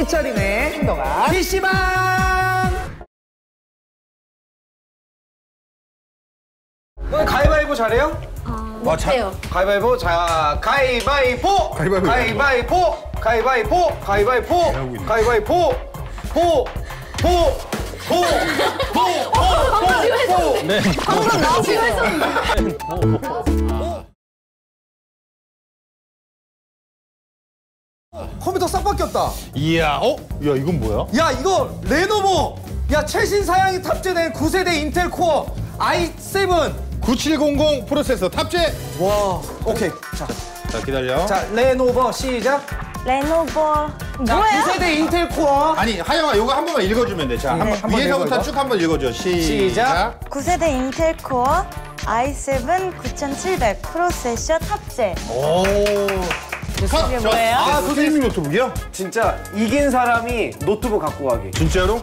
희철이네 행동아 PC방! 너 가위바위보 잘해요? 와, 자, 못해요. 가위바위보? 자 가위바위보! 가위바위보. 가위바위보! 가위바위보! 가위바위보! 가위바위보! 보보보보보보 네. 방금 나 지금 했었는데. 컴퓨터 싹 바뀌었다 이야, 어? 야, 이건 뭐야? 야 이거 레노버 야 최신 사양이 탑재된 9세대 인텔 코어 i7 9700 프로세서 탑재. 와 오케이 자, 자, 기다려. 자 레노버 시작 레노버 자 뭐예요? 9세대 인텔 코어 아니, 하영아, 이거 한 번만 읽어주면 돼. 자, 한 번, 한번 위에서부터 읽어, 쭉한 번 읽어줘. 시작. 시작. 9세대 인텔 코어 i7 9700 프로세서 탑재. 오. 이게 뭐예요? 아, 선생님 노트북이야? 진짜 이긴 사람이 노트북 갖고 가기 진짜로?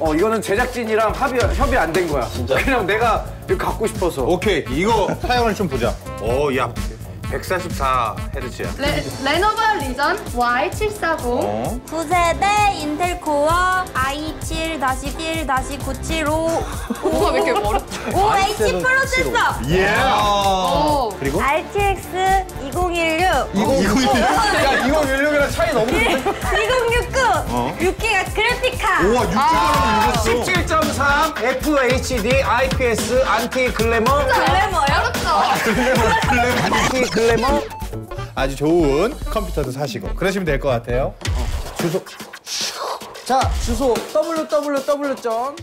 어 이거는 제작진이랑 합의 협의 안 된 거야 진짜 그냥 내가 이거 갖고 싶어서 오케이, 이거 사용을 좀 보자. 오, 야. 144Hz야. 레, 레노버 Legion Y740 어? 9세대 인텔 코어 i7-1-975 뭐가 왜 이렇게 어렵지? 5H 프로세서 예. 오. RTX 2016야 이거 연령이랑 차이 너무 크네. 2069 6기가 그래픽 카드 우와, 6기가라고 읽었어. 17.3 FHD IPS 안티 글래머. 글래머요? 안티 글래머. 아주 좋은 컴퓨터도 사시고 그러시면 될 것 같아요. 자 주소. Www.